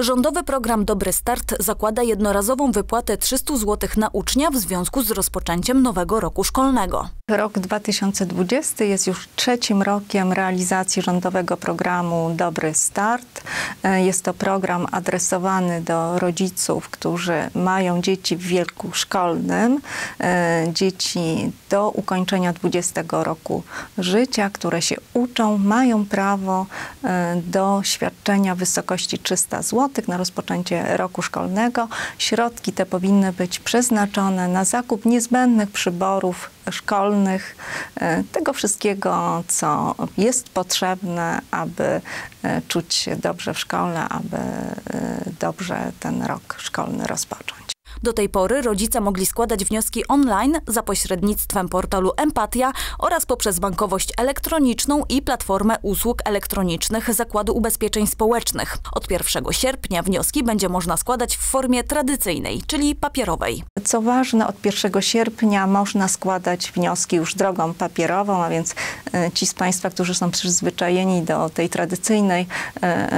Rządowy program Dobry Start zakłada jednorazową wypłatę 300 zł na ucznia w związku z rozpoczęciem nowego roku szkolnego. Rok 2020 jest już trzecim rokiem realizacji rządowego programu Dobry Start. E, jest to program adresowany do rodziców, którzy mają dzieci w wieku szkolnym, e, dzieci do ukończenia 20 roku życia, które się uczą, mają prawo e, do świadczenia w wysokości 300 zł na rozpoczęcie roku szkolnego. Środki te powinny być przeznaczone na zakup niezbędnych przyborów szkolnych, e, tego wszystkiego, co jest potrzebne, aby e, czuć się dobrze w szkole, aby e, dobrze ten rok szkolny rozpocząć. Do tej pory rodzice mogli składać wnioski online za pośrednictwem portalu Empatia oraz poprzez bankowość elektroniczną i platformę usług elektronicznych Zakładu Ubezpieczeń Społecznych. Od 1 sierpnia wnioski będzie można składać w formie tradycyjnej, czyli papierowej. Co ważne, od 1 sierpnia można składać wnioski już drogą papierową, a więc e, ci z Państwa, którzy są przyzwyczajeni do tej tradycyjnej e,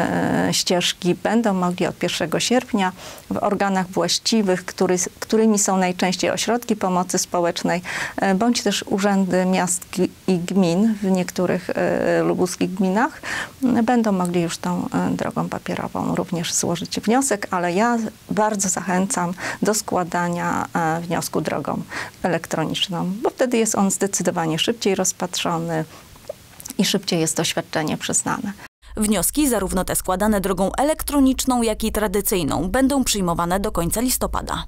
e, ścieżki, będą mogli od 1 sierpnia w organach właściwych który, którymi są najczęściej ośrodki pomocy społecznej, bądź też urzędy miast i gmin w niektórych lubuskich gminach, będą mogli już tą drogą papierową również złożyć wniosek, ale ja bardzo zachęcam do składania wniosku drogą elektroniczną, bo wtedy jest on zdecydowanie szybciej rozpatrzony i szybciej jest to świadczenie przyznane. Wnioski, zarówno te składane drogą elektroniczną, jak i tradycyjną, będą przyjmowane do końca listopada.